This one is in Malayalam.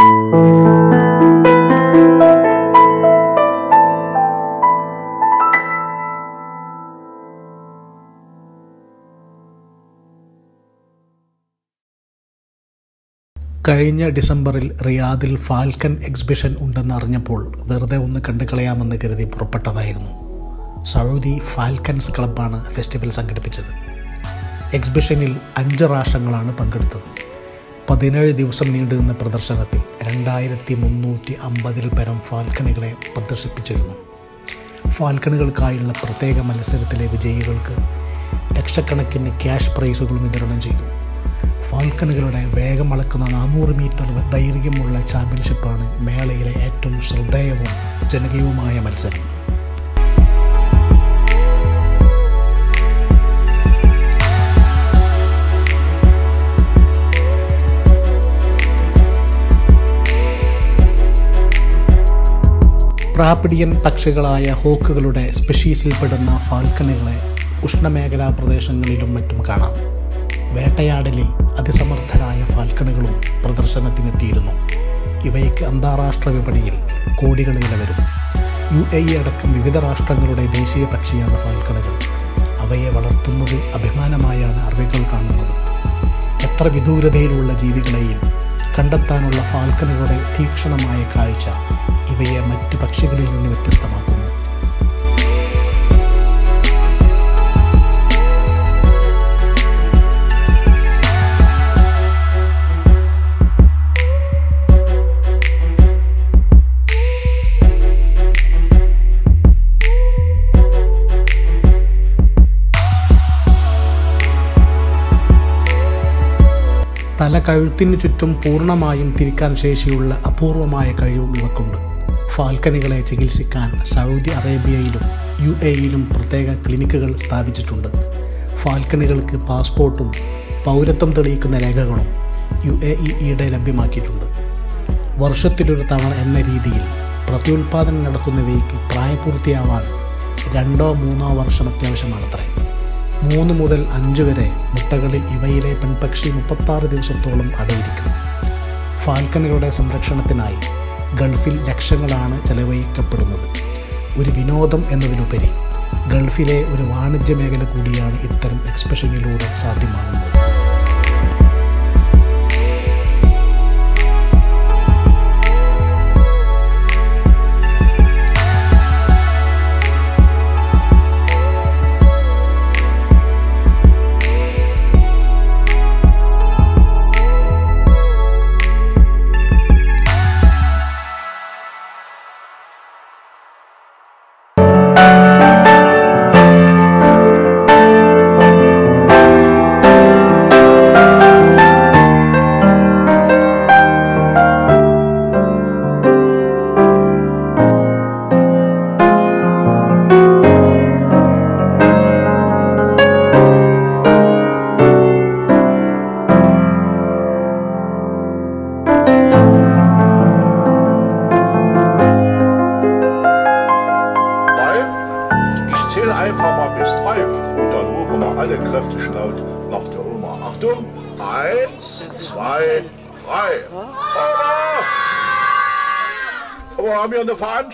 കഴിഞ്ഞ ഡിസംബറിൽ റിയാദിൽ ഫാൽക്കൻ എക്സിബിഷൻ ഉണ്ടെന്ന് അറിഞ്ഞപ്പോൾ വെറുതെ ഒന്ന് കണ്ടു കളയാമെന്ന് കരുതി പുറപ്പെട്ടതായിരുന്നു. സൗദി ഫാൽക്കൻസ് ക്ലബ്ബാണ് ഫെസ്റ്റിവൽ സംഘടിപ്പിച്ചത്. എക്സിബിഷനിൽ അഞ്ച് രാഷ്ട്രങ്ങളാണ് പങ്കെടുത്തത്. പതിനേഴ് ദിവസം നീണ്ടുനിന്ന പ്രദർശനത്തിൽ രണ്ടായിരത്തി മുന്നൂറ്റി അമ്പതിൽ പരം ഫാൽക്കണുകളെ പ്രദർശിപ്പിച്ചിരുന്നു. ഫാൽക്കണുകൾക്കായുള്ള പ്രത്യേക മത്സരത്തിലെ വിജയികൾക്ക് ലക്ഷക്കണക്കിന് ക്യാഷ് പ്രൈസുകളും വിതരണം ചെയ്തു. ഫാൽക്കണുകളുടെ വേഗം അളക്കുന്ന നാനൂറ് മീറ്റർ ദൈർഘ്യമുള്ള ചാമ്പ്യൻഷിപ്പാണ് മേളയിലെ ഏറ്റവും ശ്രദ്ധേയവും ജനകീയവുമായ മത്സരം. പ്രാപ്പിഡിയൻ പക്ഷികളായ ഹോക്കുകളുടെ സ്പെഷീസിൽപ്പെടുന്ന ഫാൽക്കണുകളെ ഉഷ്ണമേഖലാ പ്രദേശങ്ങളിലും മറ്റും കാണാം. വേട്ടയാടലിൽ അതിസമർത്ഥരായ ഫാൽക്കണുകളും പ്രദർശനത്തിനെത്തിയിരുന്നു. ഇവയ്ക്ക് അന്താരാഷ്ട്ര വിപണിയിൽ കോടികൾ വില വരും യു എ ഇ അടക്കം വിവിധ രാഷ്ട്രങ്ങളുടെ ദേശീയ പക്ഷിയാണ് ഫാൽക്കണുകൾ. അവയെ വളർത്തുന്നത് അഭിമാനമായാണ് അറിവുകൾ കാണുന്നത്. എത്ര വിദൂരതയിലുള്ള ജീവികളെയും കണ്ടെത്താനുള്ള ഫാൽക്കണുകളുടെ തീക്ഷണമായ കാഴ്ച ഇവയെ മറ്റു പക്ഷികളിൽ നിന്ന് വ്യത്യസ്തമാക്കുന്നു. തല കഴുത്തിന് ചുറ്റും പൂർണമായും തിരിക്കാൻ ശേഷിയുള്ള അപൂർവമായ കഴിവും ഇവക്കുണ്ട്. ഫാൽക്കനുകളെ ചികിത്സിക്കാൻ സൗദി അറേബ്യയിലും യു എയിലും പ്രത്യേക ക്ലിനിക്കുകൾ സ്ഥാപിച്ചിട്ടുണ്ട്. ഫാൽക്കണികൾക്ക് പാസ്പോർട്ടും പൗരത്വം തെളിയിക്കുന്ന രേഖകളും യു എ ഇ ഈയിടെ ലഭ്യമാക്കിയിട്ടുണ്ട്. വർഷത്തിലൊരു തവണ എന്ന രീതിയിൽ പ്രത്യുൽപാദനം നടക്കുന്നവയ്ക്ക് പ്രായപൂർത്തിയാവാൻ രണ്ടോ മൂന്നോ വർഷം അത്യാവശ്യമാണത്രേ. മൂന്ന് മുതൽ അഞ്ച് വരെ മുട്ടകളിൽ ഇവയിലെ പെൺപക്ഷി മുപ്പത്താറ് ദിവസത്തോളം അടയിരിക്കും. ഫാൽക്കനുകളുടെ സംരക്ഷണത്തിനായി ഗൾഫിൽ ലക്ഷങ്ങളാണ് ചെലവഴിക്കപ്പെടുന്നത്. ഒരു വിനോദം എന്നതിലുപരി ഗൾഫിലെ ഒരു വാണിജ്യ മേഖല കൂടിയാണ് ഇത്തരം എക്സ്പ്രഷനിലൂടെ സാധ്യമാകുന്നത്. Zähle einfach mal bis drei und dann rufen wir alle kräftig laut nach der Oma. Achtung! Eins, zwei, drei. Oma! Aber haben wir eine Veranstaltung?